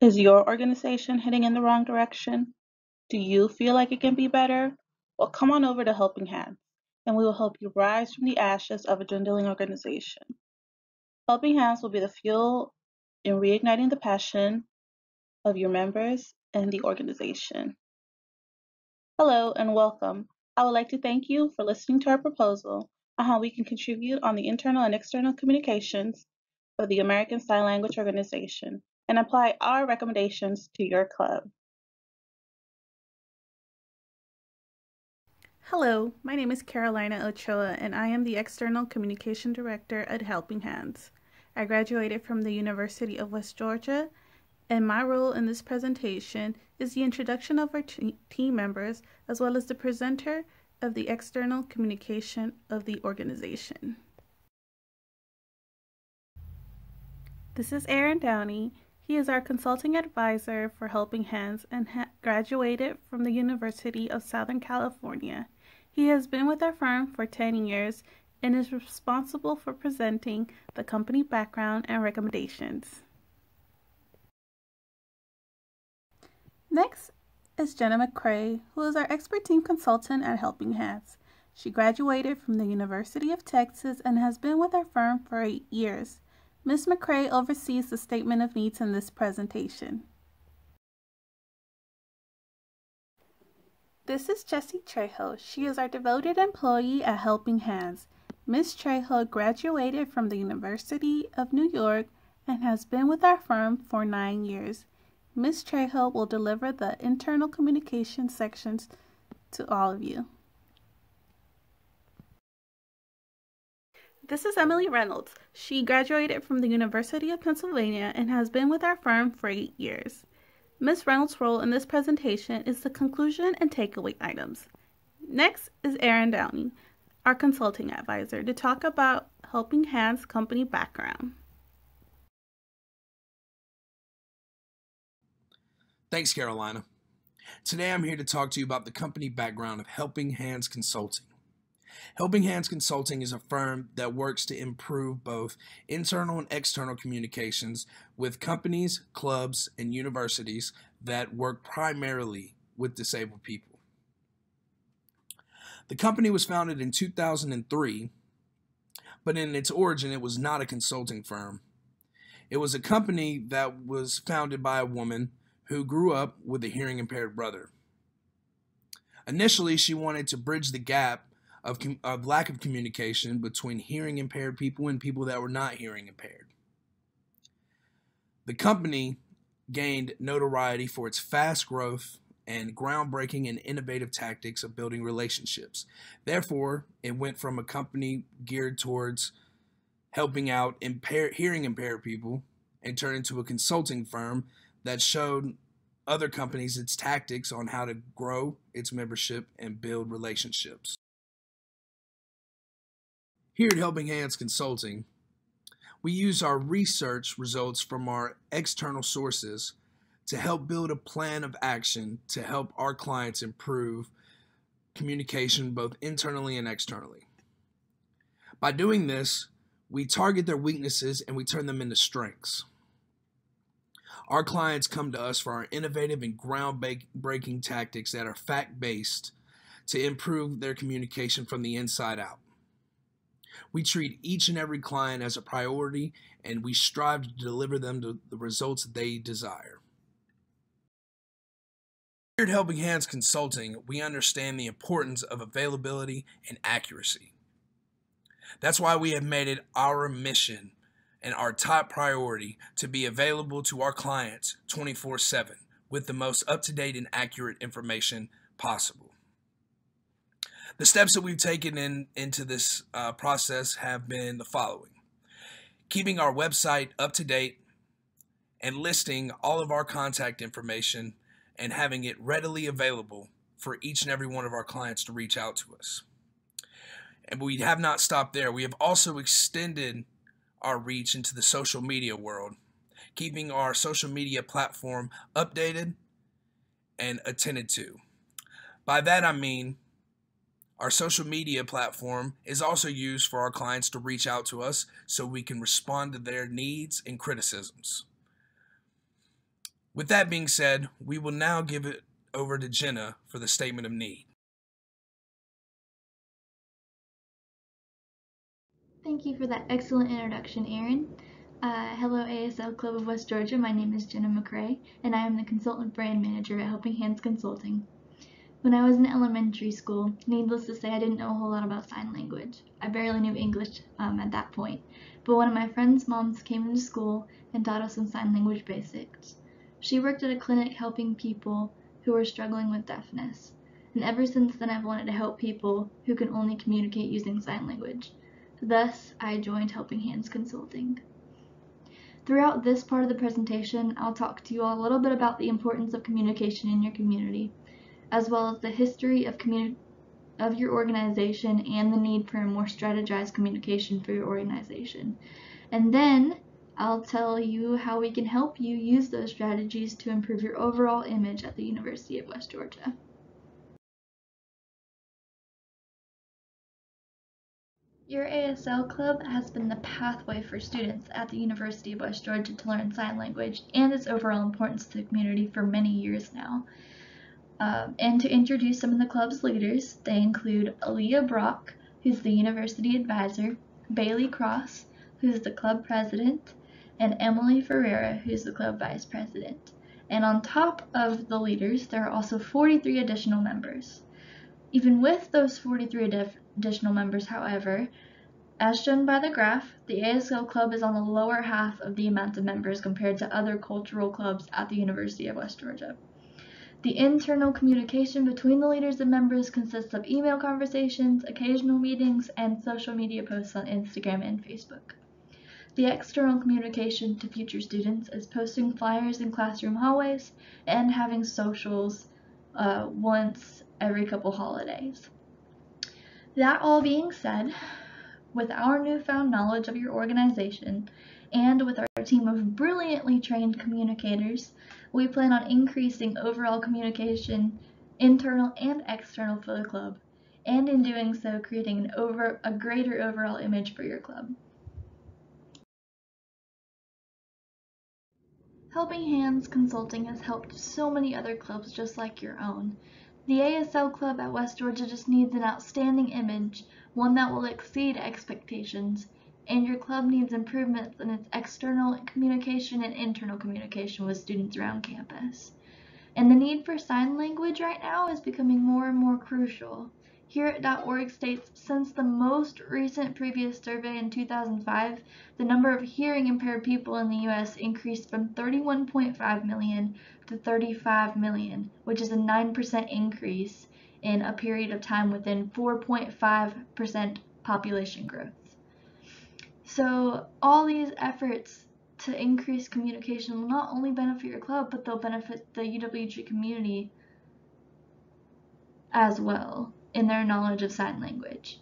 Is your organization heading in the wrong direction? Do you feel like it can be better? Well, come on over to Helping Hands, and we will help you rise from the ashes of a dwindling organization. Helping Hands will be the fuel in reigniting the passion of your members and the organization. Hello and welcome. I would like to thank you for listening to our proposal on how we can contribute on the internal and external communications of the American Sign Language Organization and apply our recommendations to your club. Hello, my name is Carolina Ochoa and I am the External Communication Director at Helping Hands. I graduated from the University of West Georgia and my role in this presentation is the introduction of our team members as well as the presenter of the external communication of the organization. This is Aaron Downey he is our consulting advisor for Helping Hands and ha graduated from the University of Southern California. He has been with our firm for 10 years and is responsible for presenting the company background and recommendations. Next is Jenna McCrae, who is our expert team consultant at Helping Hands. She graduated from the University of Texas and has been with our firm for eight years. Ms. McCrae oversees the statement of needs in this presentation. This is Jessie Trejo. She is our devoted employee at Helping Hands. Ms. Trejo graduated from the University of New York and has been with our firm for nine years. Ms. Trejo will deliver the internal communication sections to all of you. This is Emily Reynolds. She graduated from the University of Pennsylvania and has been with our firm for eight years. Ms. Reynolds' role in this presentation is the conclusion and takeaway items. Next is Aaron Downey, our consulting advisor, to talk about Helping Hands company background. Thanks, Carolina. Today I'm here to talk to you about the company background of Helping Hands Consulting. Helping Hands Consulting is a firm that works to improve both internal and external communications with companies, clubs, and universities that work primarily with disabled people. The company was founded in 2003, but in its origin, it was not a consulting firm. It was a company that was founded by a woman who grew up with a hearing impaired brother. Initially, she wanted to bridge the gap of, of lack of communication between hearing impaired people and people that were not hearing impaired. The company gained notoriety for its fast growth and groundbreaking and innovative tactics of building relationships. Therefore, it went from a company geared towards helping out impaired, hearing impaired people and turned into a consulting firm that showed other companies its tactics on how to grow its membership and build relationships. Here at Helping Hands Consulting, we use our research results from our external sources to help build a plan of action to help our clients improve communication both internally and externally. By doing this, we target their weaknesses and we turn them into strengths. Our clients come to us for our innovative and groundbreaking tactics that are fact based to improve their communication from the inside out. We treat each and every client as a priority and we strive to deliver them the results they desire. Here at Helping Hands Consulting, we understand the importance of availability and accuracy. That's why we have made it our mission and our top priority to be available to our clients 24 7 with the most up to date and accurate information possible. The steps that we've taken in into this uh, process have been the following: keeping our website up to date and listing all of our contact information and having it readily available for each and every one of our clients to reach out to us. And we have not stopped there. We have also extended our reach into the social media world, keeping our social media platform updated and attended to. By that I mean our social media platform is also used for our clients to reach out to us so we can respond to their needs and criticisms. With that being said, we will now give it over to Jenna for the statement of need. Thank you for that excellent introduction, Aaron. Uh, hello, ASL Club of West Georgia. My name is Jenna McRae, and I am the Consultant Brand Manager at Helping Hands Consulting. When I was in elementary school, needless to say, I didn't know a whole lot about sign language. I barely knew English um, at that point, but one of my friend's moms came into school and taught us some sign language basics. She worked at a clinic helping people who were struggling with deafness, and ever since then I've wanted to help people who can only communicate using sign language. Thus, I joined Helping Hands Consulting. Throughout this part of the presentation, I'll talk to you all a little bit about the importance of communication in your community, as well as the history of, of your organization and the need for a more strategized communication for your organization. And then I'll tell you how we can help you use those strategies to improve your overall image at the University of West Georgia. Your ASL club has been the pathway for students at the University of West Georgia to learn sign language and its overall importance to the community for many years now. Um, and to introduce some of the club's leaders, they include Aaliyah Brock, who's the university advisor, Bailey Cross, who's the club president, and Emily Ferreira, who's the club vice president. And on top of the leaders, there are also 43 additional members. Even with those 43 additional members, however, as shown by the graph, the ASL club is on the lower half of the amount of members compared to other cultural clubs at the University of West Georgia. The internal communication between the leaders and members consists of email conversations, occasional meetings, and social media posts on Instagram and Facebook. The external communication to future students is posting flyers in classroom hallways and having socials uh, once every couple holidays. That all being said, with our newfound knowledge of your organization and with our team of brilliantly trained communicators, we plan on increasing overall communication, internal and external for the club, and in doing so, creating an over, a greater overall image for your club. Helping Hands Consulting has helped so many other clubs just like your own. The ASL Club at West Georgia just needs an outstanding image, one that will exceed expectations, and your club needs improvements in its external communication and internal communication with students around campus. And the need for sign language right now is becoming more and more crucial. Here at .org states, since the most recent previous survey in 2005, the number of hearing impaired people in the U.S. increased from 31.5 million to 35 million, which is a 9% increase in a period of time within 4.5% population growth. So all these efforts to increase communication will not only benefit your club, but they'll benefit the UWG community as well in their knowledge of sign language.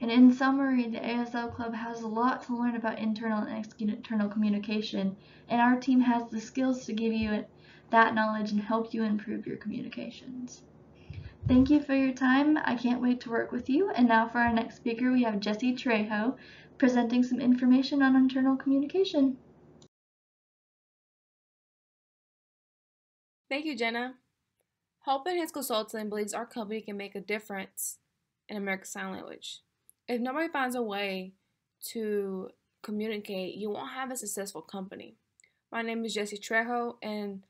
And in summary, the ASL Club has a lot to learn about internal and external communication, and our team has the skills to give you that knowledge and help you improve your communications. Thank you for your time. I can't wait to work with you. And now for our next speaker, we have Jesse Trejo presenting some information on internal communication. Thank you, Jenna. Helping Hands Consulting believes our company can make a difference in American Sign Language. If nobody finds a way to communicate, you won't have a successful company. My name is Jesse Trejo, and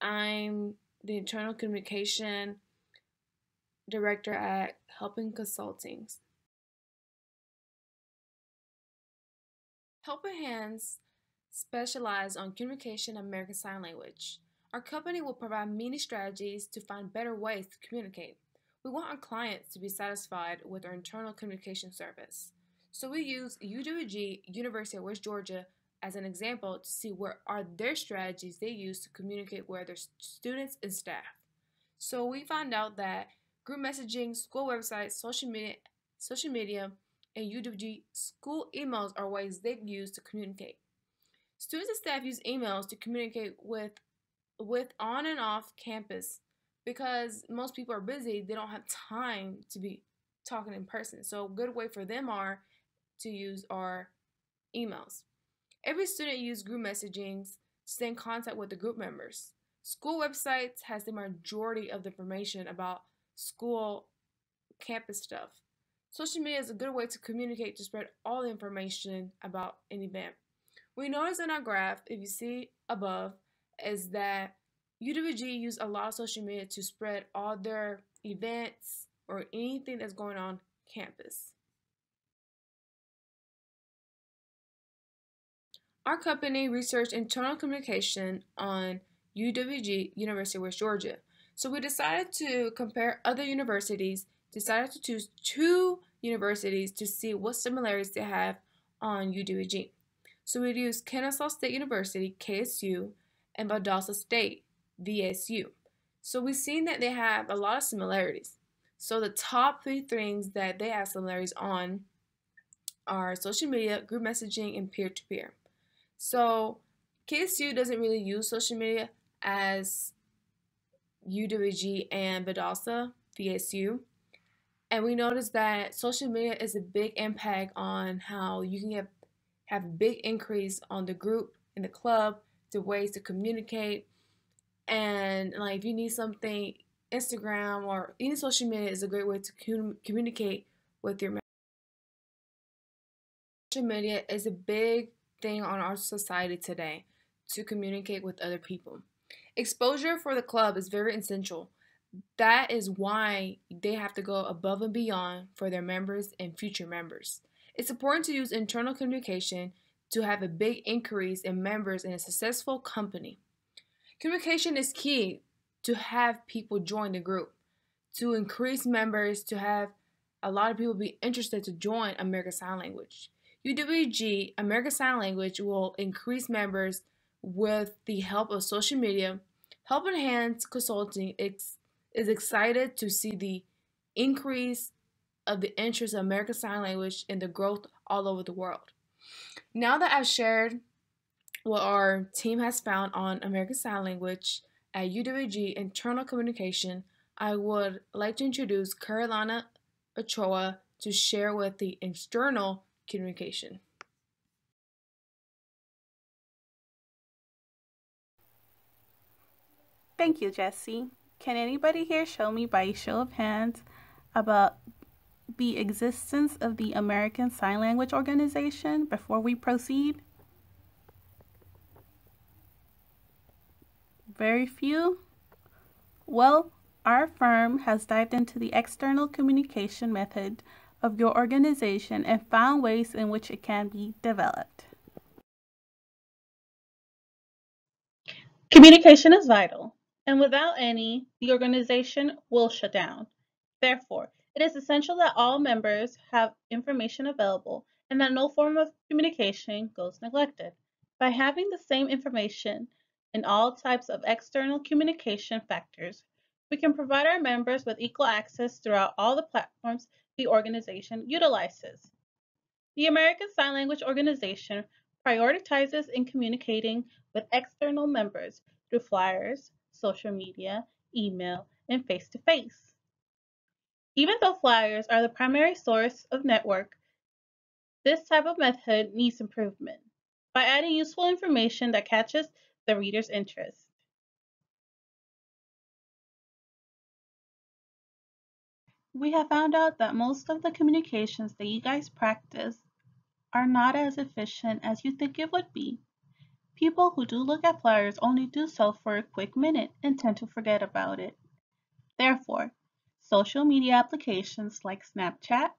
I'm the internal communication director at Helping Consulting. Helping Hands specialize on communication American Sign Language. Our company will provide many strategies to find better ways to communicate. We want our clients to be satisfied with our internal communication service. So we use UWG, University of West Georgia, as an example to see what are their strategies they use to communicate with their students and staff. So we find out that group messaging, school websites, social media, social media, and UWG school emails are ways they use to communicate. Students and staff use emails to communicate with with on and off campus because most people are busy, they don't have time to be talking in person. So a good way for them are to use our emails. Every student uses group messaging to stay in contact with the group members. School websites has the majority of the information about school campus stuff. Social media is a good way to communicate to spread all the information about an event. We notice in our graph, if you see above, is that UWG use a lot of social media to spread all their events or anything that's going on campus. Our company researched internal communication on UWG, University of West Georgia. So we decided to compare other universities, decided to choose two universities to see what similarities they have on UWG. So we used Kennesaw State University, KSU, and Valdosta State, VSU. So we've seen that they have a lot of similarities. So the top three things that they have similarities on are social media, group messaging, and peer-to-peer. -peer. So KSU doesn't really use social media as UWG and Valdosta, VSU. And we noticed that social media is a big impact on how you can get have a big increase on the group in the club, the ways to communicate. And like if you need something, Instagram or any social media is a great way to com communicate with your social media is a big thing on our society today to communicate with other people. Exposure for the club is very essential. That is why they have to go above and beyond for their members and future members. It's important to use internal communication to have a big increase in members in a successful company. Communication is key to have people join the group, to increase members, to have a lot of people be interested to join American Sign Language. UWG American Sign Language will increase members with the help of social media. Helping Hands Consulting is excited to see the increase of the interest of American Sign Language and the growth all over the world. Now that I've shared what our team has found on American Sign Language at UWG Internal Communication, I would like to introduce Carolina Ochoa to share with the external communication. Thank you, Jesse. Can anybody here show me by show of hands about the existence of the American Sign Language Organization before we proceed? Very few? Well, our firm has dived into the external communication method of your organization and found ways in which it can be developed. Communication is vital, and without any, the organization will shut down. Therefore, it is essential that all members have information available and that no form of communication goes neglected. By having the same information in all types of external communication factors, we can provide our members with equal access throughout all the platforms the organization utilizes. The American Sign Language Organization prioritizes in communicating with external members through flyers, social media, email, and face-to-face. -face. Even though flyers are the primary source of network, this type of method needs improvement by adding useful information that catches the reader's interest. We have found out that most of the communications that you guys practice are not as efficient as you think it would be. People who do look at flyers only do so for a quick minute and tend to forget about it. Therefore, Social media applications like Snapchat,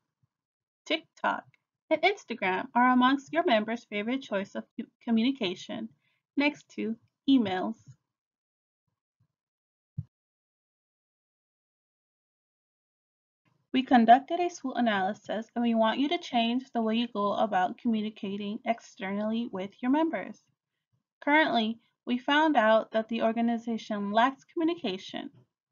TikTok, and Instagram are amongst your members' favorite choice of communication, next to emails. We conducted a SWOT analysis and we want you to change the way you go about communicating externally with your members. Currently, we found out that the organization lacks communication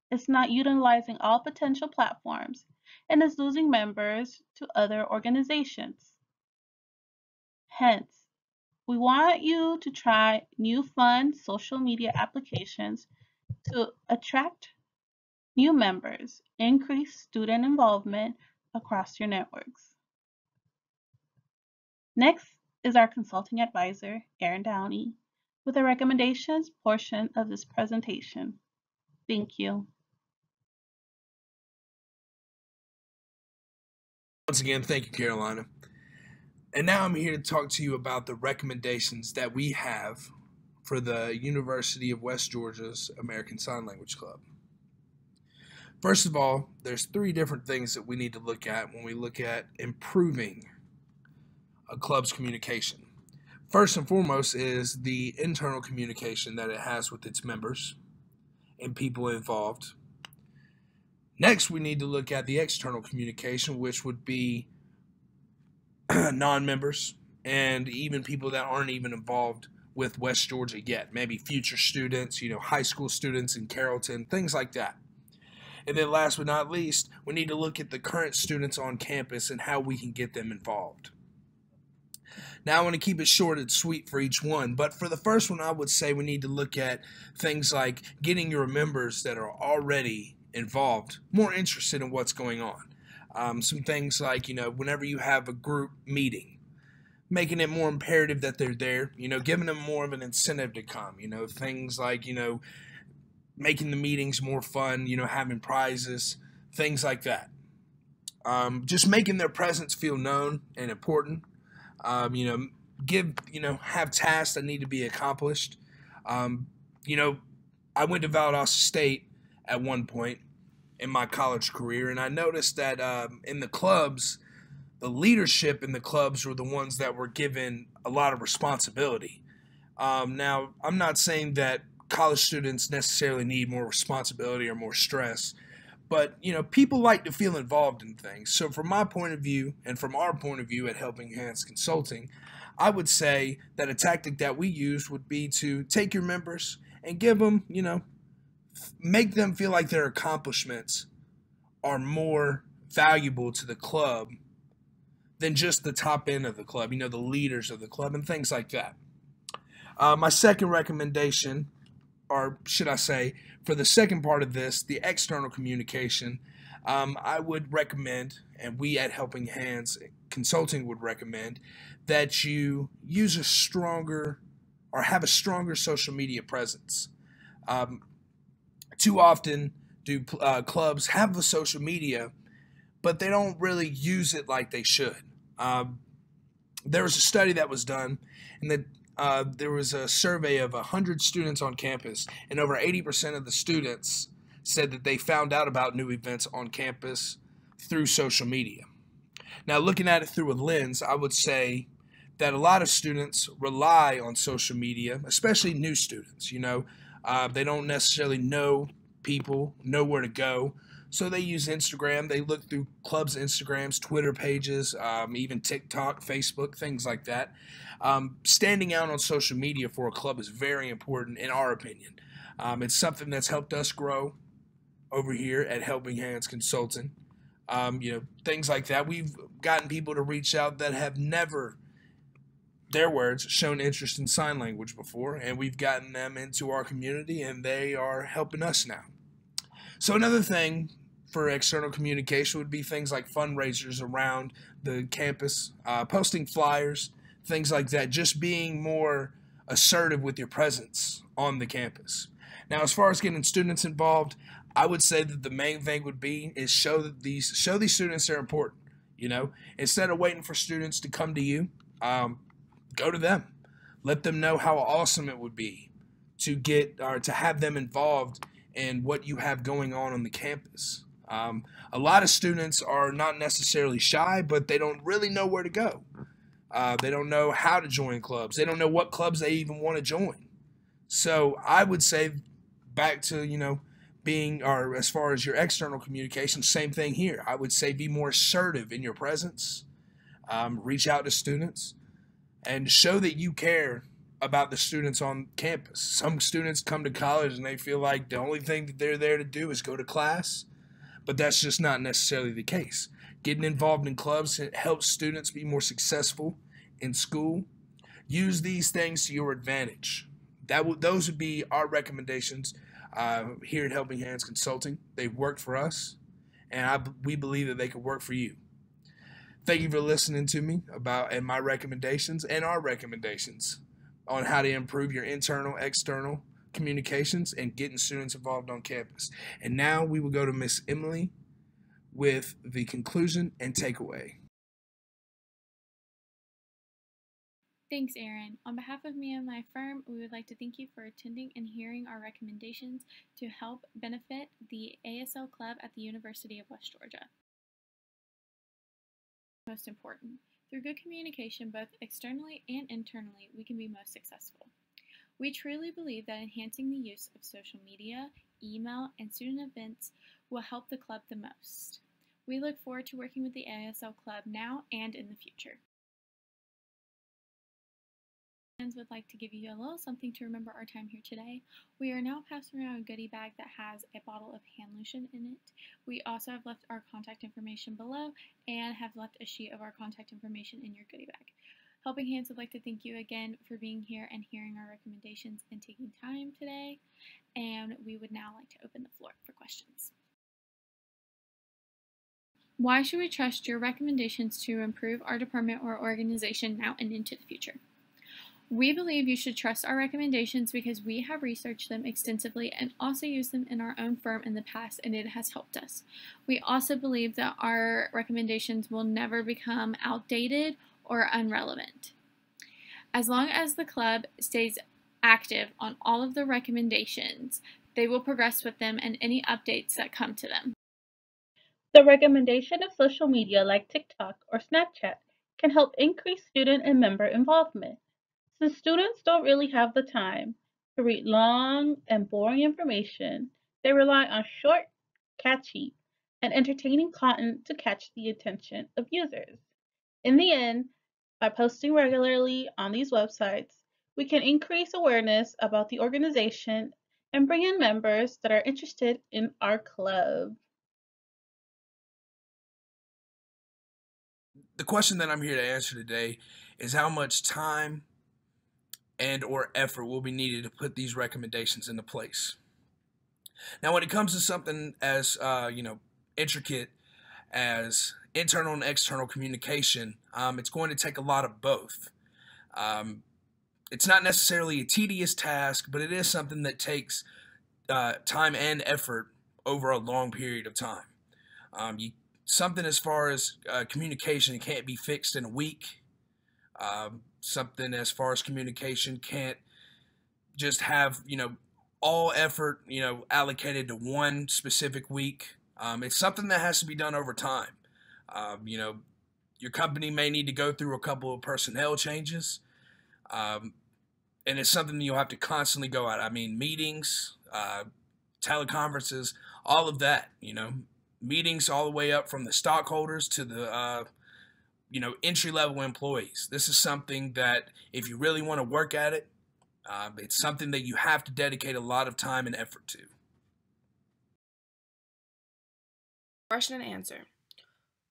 is not utilizing all potential platforms, and is losing members to other organizations. Hence, we want you to try new fun social media applications to attract new members, increase student involvement across your networks. Next is our consulting advisor, Aaron Downey, with the recommendations portion of this presentation. Thank you. Once again, thank you, Carolina. And now I'm here to talk to you about the recommendations that we have for the University of West Georgia's American Sign Language Club. First of all, there's three different things that we need to look at when we look at improving a club's communication. First and foremost is the internal communication that it has with its members and people involved. Next, we need to look at the external communication, which would be non members and even people that aren't even involved with West Georgia yet. Maybe future students, you know, high school students in Carrollton, things like that. And then last but not least, we need to look at the current students on campus and how we can get them involved. Now, I want to keep it short and sweet for each one, but for the first one, I would say we need to look at things like getting your members that are already involved more interested in what's going on. Um, some things like, you know, whenever you have a group meeting, making it more imperative that they're there, you know, giving them more of an incentive to come, you know, things like, you know, making the meetings more fun, you know, having prizes, things like that. Um, just making their presence feel known and important. Um, you know, give, you know, have tasks that need to be accomplished. Um, you know, I went to Valdosta State at one point in my college career, and I noticed that um, in the clubs, the leadership in the clubs were the ones that were given a lot of responsibility. Um, now, I'm not saying that college students necessarily need more responsibility or more stress, but you know, people like to feel involved in things. So, from my point of view, and from our point of view at Helping Hands Consulting, I would say that a tactic that we use would be to take your members and give them, you know, make them feel like their accomplishments are more valuable to the club than just the top end of the club, you know, the leaders of the club and things like that. Uh, my second recommendation, or should I say, for the second part of this, the external communication, um, I would recommend, and we at Helping Hands Consulting would recommend, that you use a stronger or have a stronger social media presence. Um, too often do uh, clubs have the social media, but they don't really use it like they should. Um, there was a study that was done, and that uh, there was a survey of 100 students on campus, and over 80% of the students said that they found out about new events on campus through social media. Now, looking at it through a lens, I would say that a lot of students rely on social media, especially new students. You know, uh, they don't necessarily know people, know where to go. So they use Instagram. They look through clubs' Instagrams, Twitter pages, um, even TikTok, Facebook, things like that. Um, standing out on social media for a club is very important, in our opinion. Um, it's something that's helped us grow over here at Helping Hands Consulting. Um, you know, things like that. We've gotten people to reach out that have never their words, shown interest in sign language before, and we've gotten them into our community, and they are helping us now. So, another thing for external communication would be things like fundraisers around the campus, uh, posting flyers, things like that, just being more assertive with your presence on the campus. Now, as far as getting students involved, I would say that the main thing would be is show that these show these students they're important. You know, instead of waiting for students to come to you, um, go to them. Let them know how awesome it would be to get or to have them involved in what you have going on on the campus. Um, a lot of students are not necessarily shy, but they don't really know where to go. Uh, they don't know how to join clubs. They don't know what clubs they even want to join. So I would say, back to you know, being or as far as your external communication, same thing here. I would say be more assertive in your presence. Um, reach out to students and show that you care about the students on campus. Some students come to college and they feel like the only thing that they're there to do is go to class, but that's just not necessarily the case. Getting involved in clubs helps students be more successful in school. Use these things to your advantage. That w- those would be our recommendations uh, here at Helping Hands Consulting. They've worked for us, and I, we believe that they could work for you. Thank you for listening to me about and my recommendations and our recommendations. on how to improve your internal, external communications and getting students involved on campus. And now we will go to Miss Emily with the conclusion and takeaway. Thanks, Aaron. On behalf of me and my firm, we would like to thank you for attending and hearing our recommendations to help benefit the ASL Club at the University of West Georgia. Most important, through good communication both externally and internally, we can be most successful. We truly believe that enhancing the use of social media, email, and student events will help the club the most. We look forward to working with the ASL Club now and in the future Friends would like to give you a little something to remember our time here today. We are now passing around a goodie bag that has a bottle of hand lotion in it. We also have left our contact information below and have left a sheet of our contact information in your goodie bag. Helping Hands would like to thank you again for being here and hearing our recommendations and taking time today. And we would now like to open the floor for questions. Why should we trust your recommendations to improve our department or organization now and into the future? We believe you should trust our recommendations because we have researched them extensively and also used them in our own firm in the past and it has helped us. We also believe that our recommendations will never become outdated or unrelevant. As long as the club stays active on all of the recommendations, they will progress with them and any updates that come to them. The recommendation of social media like TikTok or Snapchat can help increase student and member involvement. Since students don't really have the time to read long and boring information, they rely on short, catchy, and entertaining content to catch the attention of users. In the end, by posting regularly on these websites, we can increase awareness about the organization and bring in members that are interested in our club. The question that I'm here to answer today is how much time and or effort will be needed to put these recommendations into place. Now, when it comes to something as uh, you know intricate as internal and external communication, um, it's going to take a lot of both. Um, it's not necessarily a tedious task, but it is something that takes uh, time and effort over a long period of time. Um, you, something as far as uh, communication can't be fixed in a week. Um, something as far as communication can't just have you know all effort you know allocated to one specific week um, it's something that has to be done over time um, you know your company may need to go through a couple of personnel changes um, and it's something you'll have to constantly go at i mean meetings uh, teleconferences all of that you know meetings all the way up from the stockholders to the uh, you know, entry level employees. This is something that if you really want to work at it, uh, it's something that you have to dedicate a lot of time and effort to. Question and answer.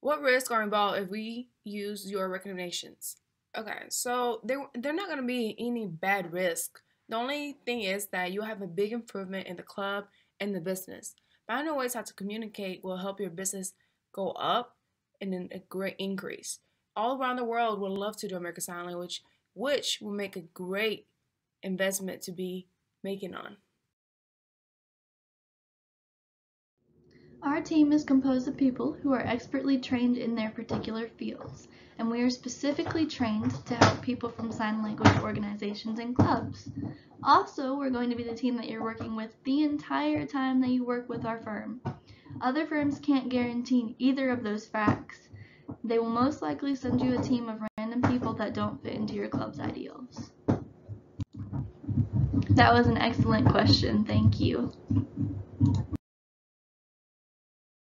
What risks are involved if we use your recommendations? Okay, so there they're not going to be any bad risk. The only thing is that you'll have a big improvement in the club and the business. Finding ways how to communicate will help your business go up and then a great increase all around the world would love to do American Sign Language, which will make a great investment to be making on. Our team is composed of people who are expertly trained in their particular fields, and we are specifically trained to help people from sign language organizations and clubs. Also, we're going to be the team that you're working with the entire time that you work with our firm. Other firms can't guarantee either of those facts, they will most likely send you a team of random people that don't fit into your club's ideals. That was an excellent question. Thank you.